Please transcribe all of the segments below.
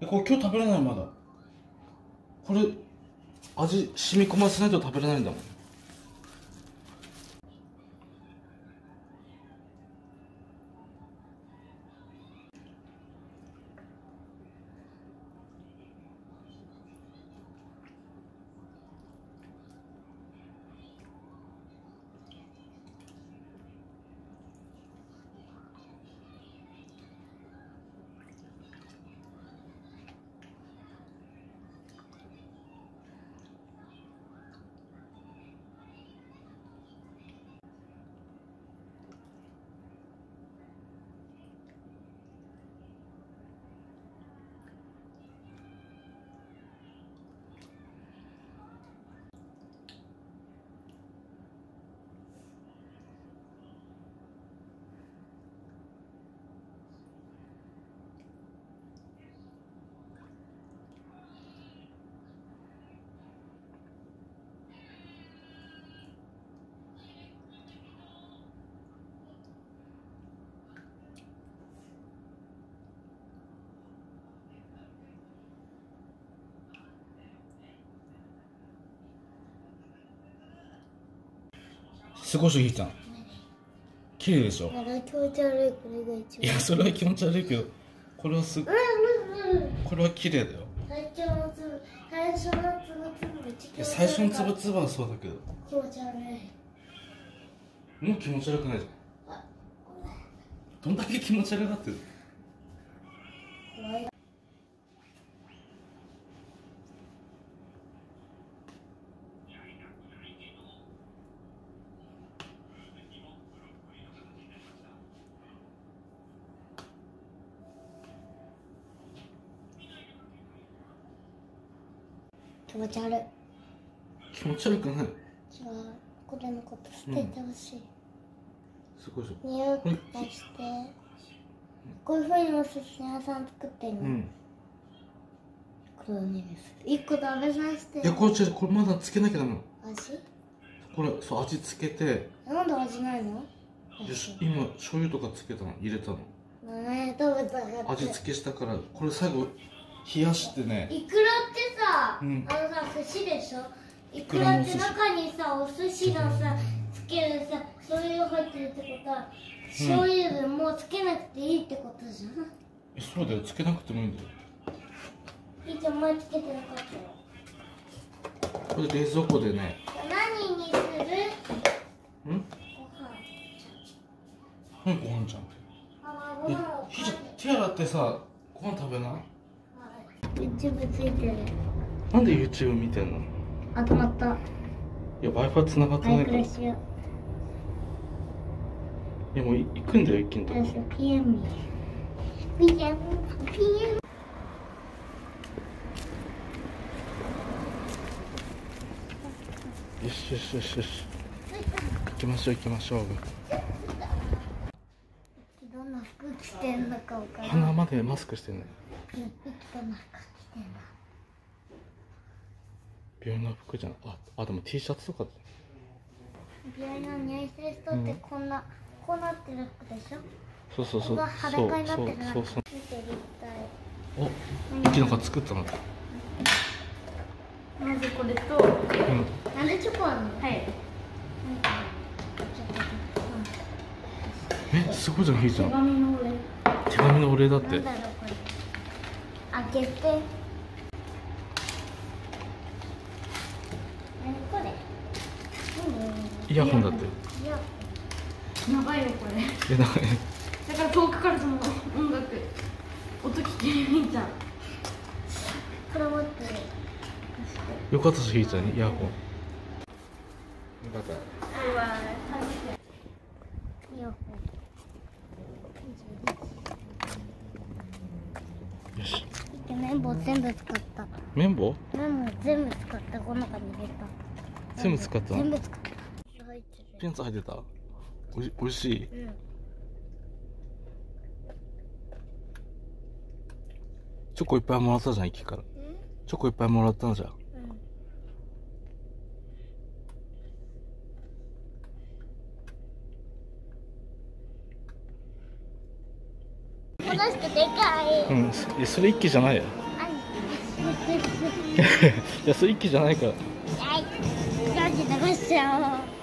えこれ今日食べれないまだ。これ味染み込ませないと食べれないんだもん。すごいしひーちゃん綺麗でしょ？気持ち悪いこれが一番。いやそれは気持ち悪いけどこれはすうんうんうん。これは綺麗だよ。最初のつぶ最初のつぶ最初のつぶつぶはそうだけど。気持ち悪い。もう気持ち悪くないじゃん。どんだけ気持ち悪がってる怖い気持ち悪い。違う気持ち悪くない？これのこと捨ててほしい、すごい匂い出して。こういうふうにお寿司屋さん作ってんの、うん。黒匂いする。一個食べさせて。いやこれ違う。これまだつけなきゃダメ味？これそう味つけて。なんで味ないの？よし今醤油とかつけたの。入れたの。ねえ食べたかった。味付けしたから。これ最後冷やしてね。イクラってさ、うん。あのさ寿司でしょ？イクラって中にさお寿司。のさつけるさ醤油入ってるってことは醤油分もうつけなくていいってことじゃん、えそうだよ。つけなくてもいいんだよ。いいじゃん前つけてなかったよこれ冷蔵庫でね。何にする？ん？ご飯。何ご飯ちゃん。ひーちゃん手洗ってさご飯食べな YouTube ついてるなんで YouTube 見てんの？あ止まった。いや w i f i 繋がってないから。いやもうい行くんだよ一気にと PM に。PM PM よしよしよしよし。行きましょう行きましょう。どんな服着てんのかわから鼻ない。までマスクしてんねピッピッとなんか着てんの病院の服じゃん。ああでも T シャツとか。だ病院の入院する人ってこんな、こうなってる服でしょ？そうそうそう。ここが裸になってるそうそうそう。見て立おうちなんか作ったの。まずこれと、うん。体なんでチョコあんの？はい、えすごいじゃんひーち手ゃん。紙の俺。手紙のお礼だって。なんだろうこれ。開けて何これイヤホンだって。いや長いよこれ。えなんかだから遠くからその音楽、音聞けるみた。い。これ持って。るよかった。しひーちゃんにイヤホン。よかったよし綿棒全部使った。綿棒綿棒全部使った。この中に入れた。全部使った？全部使ったピンツ入ってた？おいおいしい？うんチョコいっぱいもらったじゃん駅から。チョコいっぱいもらったんじゃん。この人でかい。うん。えそれ一気じゃない？よい。やそれ一気じゃないから。はい。流しちゃおう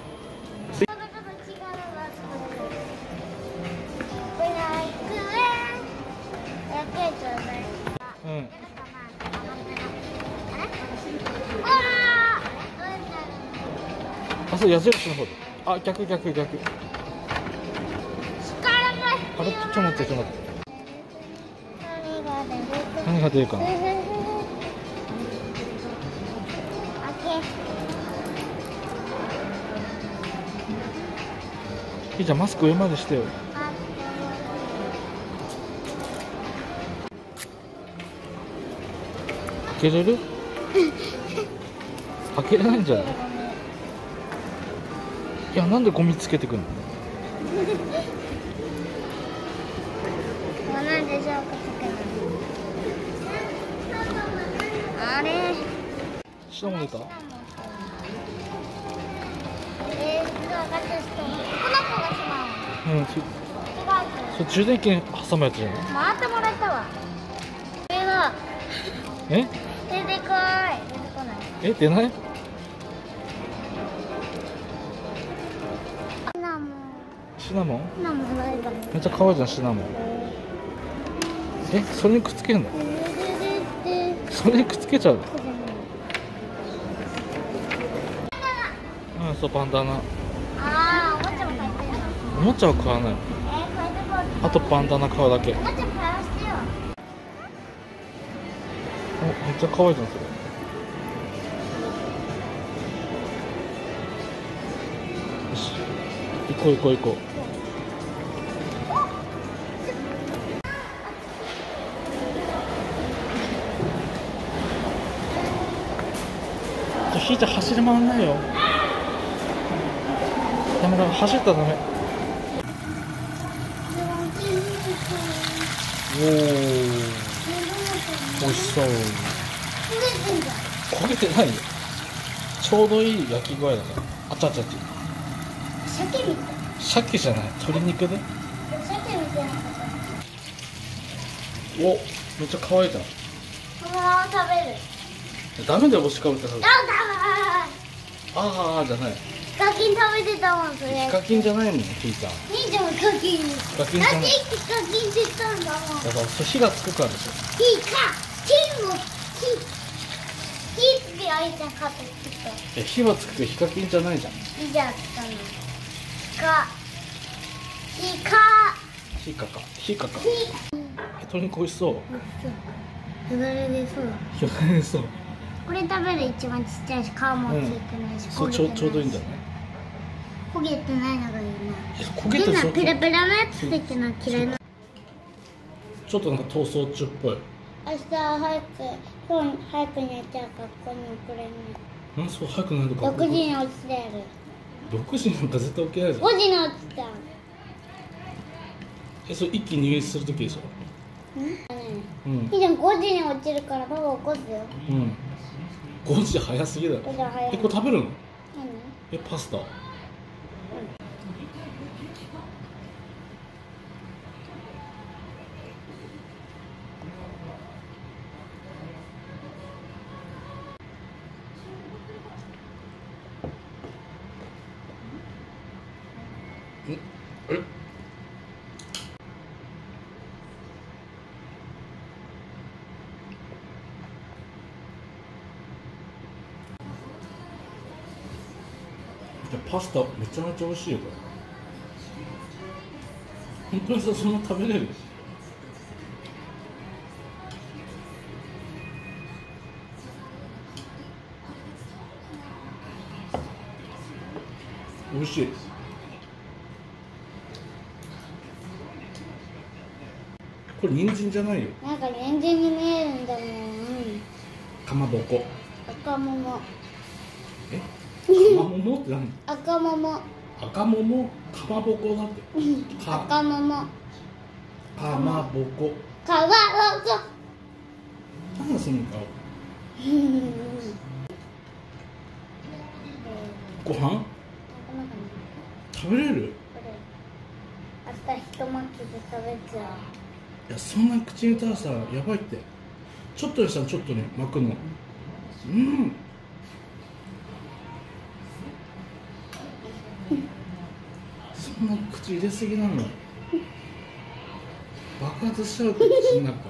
そう矢印の方で。あ逆逆逆。あれちょっと待ってちょっと待って。何が出る？かな？いいじゃんマスク上までしてよ。開けれる？開けれないんじゃない？いやなんでゴミつけてくんの？あれ？下も出た？えー、分かった人この子がしまううんそそれ充電器に挟むやつじゃない？回ってもらったわ。これは。え？出てこい。出てこない。え出ない？ナモン？めっちゃ可愛いじゃんシナモン。えそれにくっつけるの？それにくっつけちゃうの？うんそうバンダナ。ああおもちゃも買ってるおもちゃは買わないあとバンダナ買うだけ。おめっちゃ可愛いじゃんそれ。よし。行こう行こう行こうひーちゃん走り回んないよ。ダメだ走ったらダメ。おお美味しそう。焦げてない？よちょうどいい焼き具合だからあちゃあちゃあち。鮭みたい。ゃ鮭じゃない？鶏肉で？鮭みたいなこおめっちゃ可愛いじゃん。とこのまま食べるダメだよ帽子かぶって食べてあああじゃない。だヒカキン食べてたもんそれ。ヒカキンじゃないもんひーちゃん。兄ちゃんもヒカキンヒカキンじゃないなんでヒカキンって言ったんだもんだから火がつくからでしょ。ヒカキンもヒヒつけあいちゃん買ったえ火はつくけどヒカキンじゃないじゃん。いいじゃんったの。ヒカヒカ火かか。火かか。ヒ鶏肉美味しそう。よだれでそう。よだれそうこれ食べる一番ちっちゃいし皮もついてないし、そうちょちょうどいいんじゃない焦げてないのがいいな。変なげてるそう。ペラペラのやつてるの嫌い。なちょっとなんか逃走中っぽい。明日早く今日早く寝ちゃう学校に送れない。なんそう早くないとか。6時に落ちてやる。6時なんか絶対起きないじゃん5時に落ちたえそれ一気に入院する時でしょ？うん。ひーちゃん5時に落ちるからパパ起こすよ。うん5時早すぎだろ。5時早い。えこれ食べるの？何？えパスタパスタめちゃめちゃ美味しいよこれ。本当にさそんな食べれる？美味しい。これ人参じゃないよ。なんかレンジに見えるんだもん。かまぼこ。赤桃えかまももって何？赤桃。赤桃？かまぼこだって。か。赤桃。かまぼこ。かわぼこ。なんだその顔？ご飯？食べれる？明日一巻きで食べちゃいやそんな口に入れたらさやばいって。ちょっとでしたらちょっとね巻くの。うんそんな口入れすぎなの。爆発しちゃうと口の中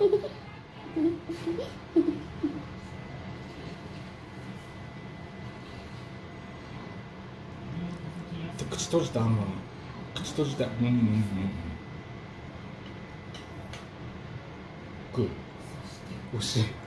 口閉じたあんま口閉じたうんうんうんうん。グー。惜しい。